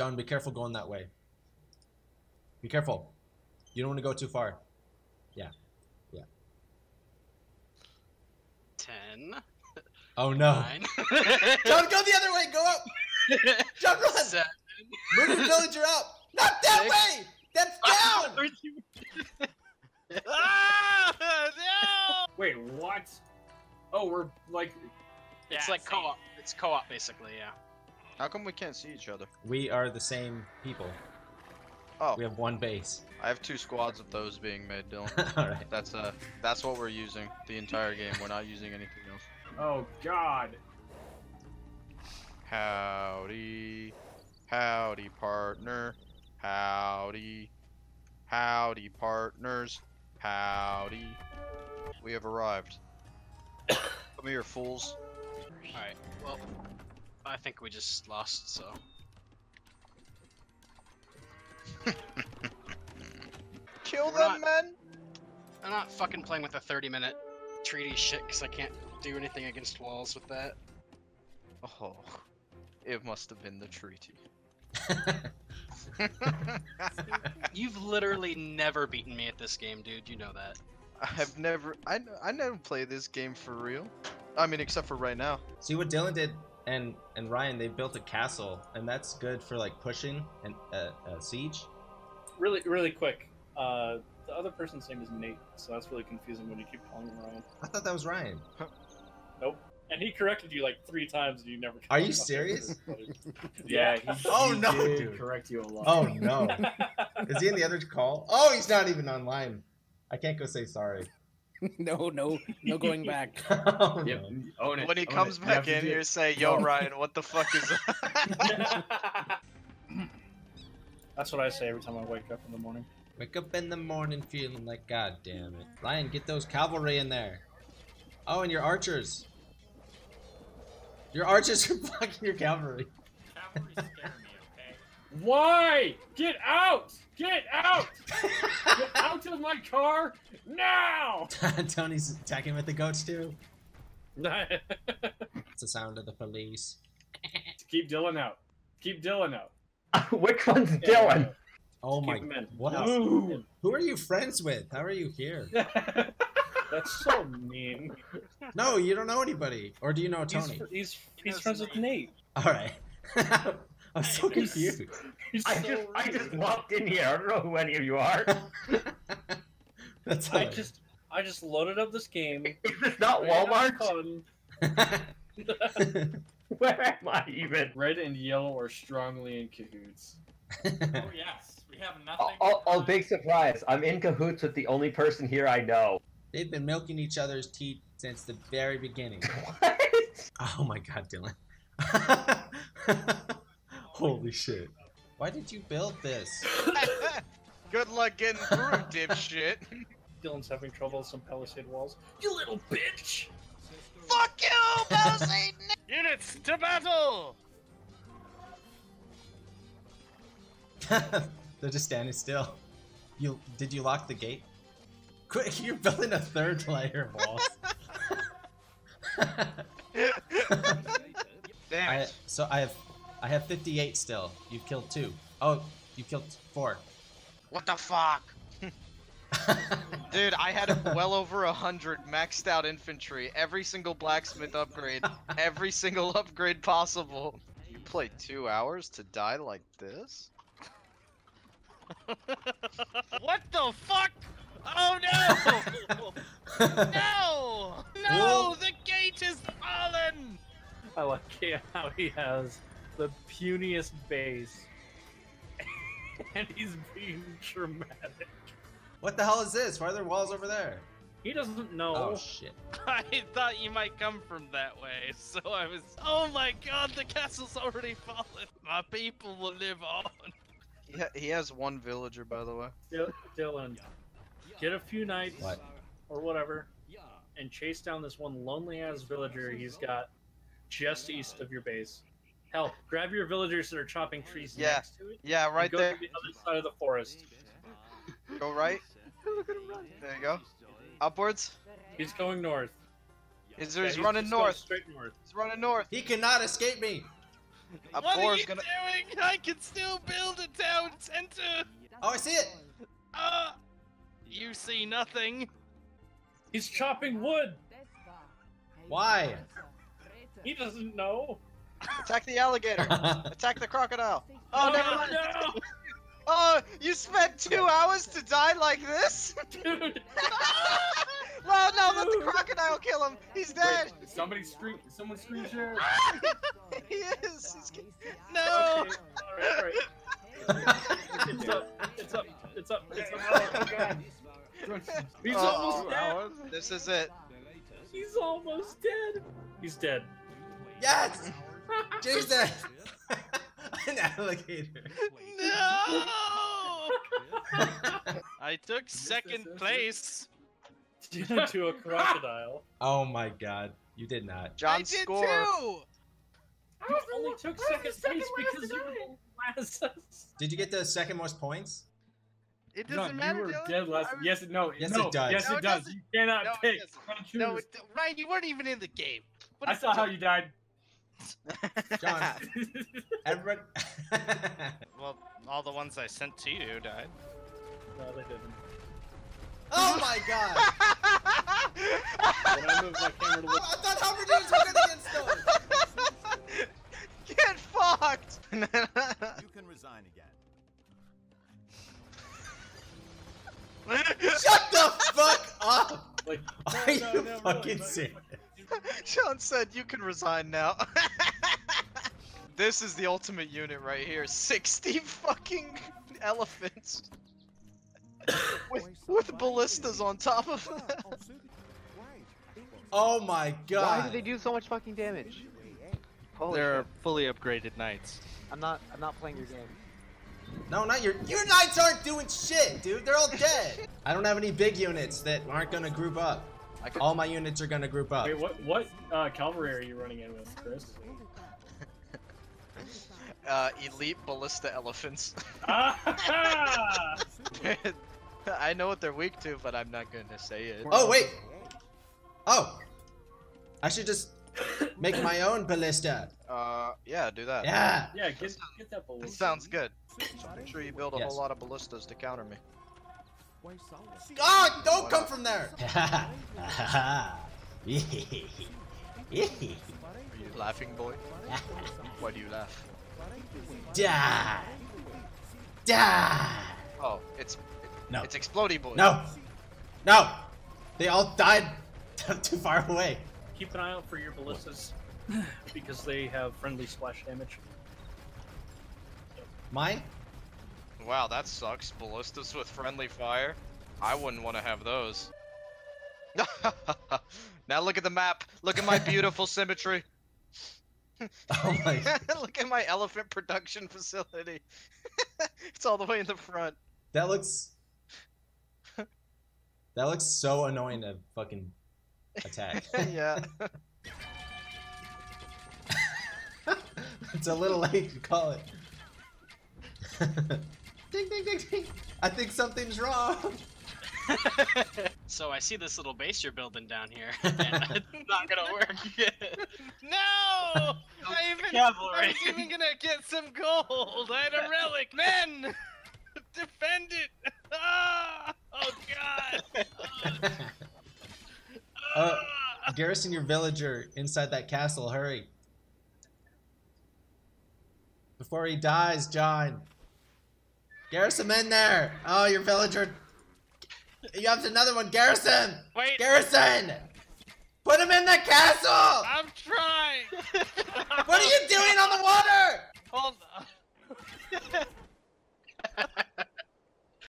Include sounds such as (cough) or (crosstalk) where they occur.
John, be careful going that way. Be careful. You don't want to go too far. Yeah. Yeah. Ten. Oh (laughs) no. Nine. (laughs) John, go the other way. Go up. (laughs) John, run. seven. Move your villager up. Not that Six. way. That's down. ah, no! Wait, what? Oh, we're like. It's Yeah, like co-op. It's co-op basically, yeah. How come we can't see each other? We are the same people. Oh, We have one base. I have two squads of those being made, Dylan. (laughs) All right. That's uh, that's what we're using the entire game. We're not using anything else. Oh God. Howdy, howdy, partner. Howdy, howdy, partners. Howdy. We have arrived. (coughs) Come here, fools. Alright, well, I think we just lost, so. (laughs) Kill We're them, not- men! I'm not fucking playing with a 30 minute treaty shit because I can't do anything against walls with that. Oh, it must have been the treaty. (laughs) You've literally never beaten me at this game, dude. You know that. I've never, I I never play this game for real. I mean, except for right now. See what Dylan did and and Ryan. They built a castle, and that's good for like pushing and uh, uh, siege. Really, really quick. Uh, the other person's name is Nate, so that's really confusing when you keep calling him Ryan. I thought that was Ryan. Nope. And he corrected you like three times, and you never. Are you serious? (laughs) yeah. He, (laughs) (laughs) Oh, he no, did correct you a lot. Oh no. Is he in the other call? Oh, he's not even online. I can't go say sorry. (laughs) no, no, no going back. (laughs) oh, Yep. no. Own it. When he own comes it. Back in do here, say, "Yo, Ryan, what the fuck is?" (laughs) That's what I say every time I wake up in the morning. Wake up in the morning feeling like God damn it. Ryan, get those cavalry in there. Oh, and your archers. Your archers are blocking your cavalry. Why? Get out! Get out! Get out of my car now! (laughs) Tony's attacking with the goats too. to (laughs) It's the sound of the police. keep Dylan out. Keep Dylan out. (laughs) Which one's Dylan? Oh Keep my! him in. What? Ooh. Who are you friends with? How are you here? That's so mean. No, you don't know anybody. Or do you know Tony? fr- he's, he's knows friends with Nate. All right. I'm so confused. He's I so just I just walked in here. I don't know who any of you are. (laughs) That's I hilarious. just I just loaded up this game. (laughs) Is this not ran out of Walmart? fun. (laughs) Where am I even? Red and yellow are strongly in cahoots. Oh yes, we have nothing. Oh, oh, big surprise! I'm in cahoots with the only person here I know. They've been milking each other's teeth since the very beginning. What? Oh my god, Dylan. Holy shit. Why did you build this? (laughs) Good luck getting through, dipshit. Dylan's having trouble with some palisade walls. You little bitch! Fuck you, Palisade. (laughs) Units to battle! (laughs) They're just standing still. You did you lock the gate? Quick, you're building a third layer of walls. Damn I, so I have I have 58 still. You've killed two. Oh, you killed four. What the fuck? (laughs) Dude, I had well over a hundred maxed out infantry, every single blacksmith upgrade, every single (laughs) upgrade possible. You played two hours to die like this? (laughs) What the fuck? Oh no! No! No! Whoa. The gate is fallen! I like how he has the puniest base. (laughs) and he's being dramatic. what the hell is this? Why are there walls over there? He doesn't know. Oh shit. (laughs) I thought you might come from that way, so I was. Oh my god, the castle's already fallen! My people will live on! He, ha- he has one villager, by the way. Dy- Dylan, get a few knights What? or whatever, and chase down this one lonely ass villager he's got just east of your base. Hell, grab your villagers that are chopping trees Yeah. next to it. Yeah, and right go there. to the other side of the forest. Go right. There you go. Upwards. He's going north. He's, Yeah, he's he's running north. Straight north. He's running north. He cannot escape me. A what are you gonna. doing? I can still build a town center. Oh, I see it. Uh, you see nothing. He's chopping wood. Why? He doesn't know. Attack the alligator. (laughs) Attack the crocodile. (laughs) Oh, Oh, never mind. no, Oh, you spent two hours to die like this? dude. (laughs) well, no, let the crocodile kill him. He's dead. Wait, somebody screen, someone screen share. he is. He's... No. Okay, all right, all right. It's up. It's up. It's up. It's up. He's Oh, almost dead. This is it. He's almost dead. He's dead. yes. Jesus. (laughs) Uh, (laughs) an alligator. No. I took second place. (laughs) to a crocodile. oh my God. You did not. I John did score. too. You only took second place because you were last. Did you get the second most points? It doesn't matter. you were Dylan. dead last. Was- Yes, no, Yes, no, it does. Yes, No, it it does. doesn't. You cannot No, pick. doesn't. No, it- Ryan, you weren't even in the game. What I saw how you died. John. (laughs) Everybody. (laughs) Well, all the ones I sent to you died. No, they didn't. oh my God. When I moved my camera to (laughs) I thought Halberdiers were good against those. Get fucked. You can resign again. Shut the fuck up. like, Are no, you no, no, fucking really, serious? Sean said you can resign now. (laughs) this is the ultimate unit right here. 60 fucking elephants. (coughs) with, with ballistas on top of them. (laughs) Oh my god. Why do they do so much fucking damage? Holy They're shit. fully upgraded knights. I'm not. I'm not playing your game. No, not your. Your knights aren't doing shit, dude. They're all dead. (laughs) I don't have any big units that aren't gonna group up. I could, All my units are gonna group up. Wait, what? What uh, cavalry are you running in with, Chris? (laughs) uh, elite ballista elephants. (laughs) I know what they're weak to, but I'm not gonna say it. Oh wait. Oh. I should just make my own ballista. Uh, yeah, do that. Yeah. yeah, get get that That ballista. sounds good. Just make sure you build a Yes. whole lot of ballistas to counter me. God, ah, don't come from there. Are (laughs) you laughing, boy? Why do you laugh? Die. Die. Oh, it's No. it's explodey boy. No. No. They all died (laughs) too far away. Keep an eye out for your ballistas because they have friendly splash damage. Mine? Wow, that sucks. Ballistas with friendly fire. I wouldn't want to have those. (laughs) now look at the map. Look at my (laughs) beautiful symmetry. (laughs) Oh my. look at my elephant production facility. it's all the way in the front. That looks. That looks so annoying to fucking attack. yeah. it's a little late to call it. Ding ding ding ding. I think something's wrong. (laughs) So I see this little base you're building down here, (laughs) and it's not gonna work. (laughs) No! I even, I was even gonna get some gold. I had a relic. Men, defend it! Ah! Oh God! uh, garrison your villager inside that castle. Hurry. Before he dies, John. Garrison in there! Oh, your villager. You have another one, Garrison! Wait! Garrison! Put him in the castle! I'm trying! (laughs) what are you doing on the water? Hold on. (laughs)